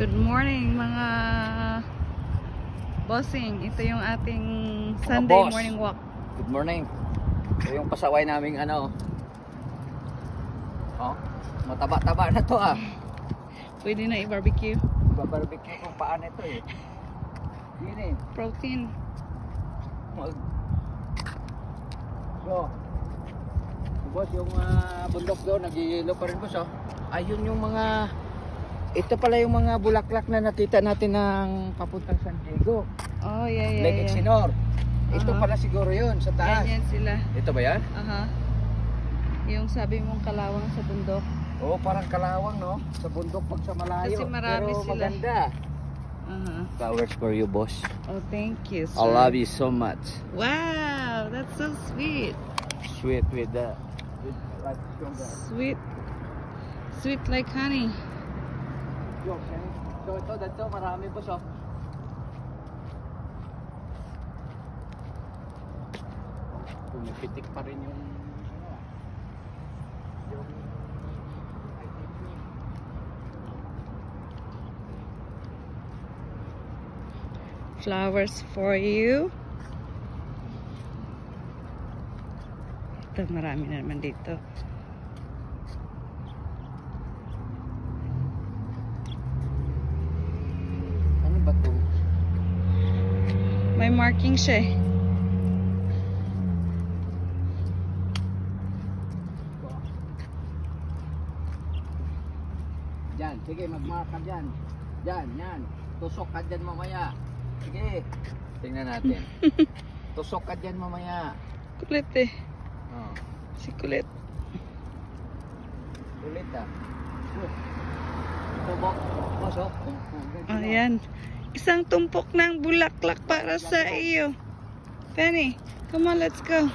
Good morning mga bossing. Ito yung ating Sunday boss. morning walk. Good morning. Ito yung pasaway naming ano. Oh, mataba-taba na to ah. Pwede na i-barbecue. Babarbecue kung paan ito eh. Yun eh. Protein. Mag... So, boss, yung ah, bundok doon, nag-yelo pa rin boss oh. Ayun yung mga... Ito pala yung mga bulaklak na nakita natin ng papuntang San Diego. Oh, yeah, yeah, Lake yeah. Exinor. Ito Aha. pala siguro yun sa taas. Yan, yan sila. Ito ba yan? Aha. Yung sabi mong kalawang sa bundok. Oo, parang kalawang no? Sa bundok pag sa malayo. Kasi marami Pero sila. maganda. Aha. Flowers for you, boss. Oh, thank you. I sir. love you so much. Wow, that's so sweet. Sweet with the with like. Sweet. Sweet like honey. Yo, okay. So ito, dito marami boss oh. Pumipitik pa rin yung Flowers for you. Ito, marami na naman dito. ano ba to? May marking siya eh. Diyan, sige, magmark ka dyan. Diyan, yan. Tusok ka dyan mamaya. Sige. Tingnan natin. Tusok ka dyan mamaya. Kulit eh. Oh, Si kulit. ulit ah. Bo. Pasok. Ayan. Isang tumpok ng bulaklak para sa iyo. Penny, come on, let's go.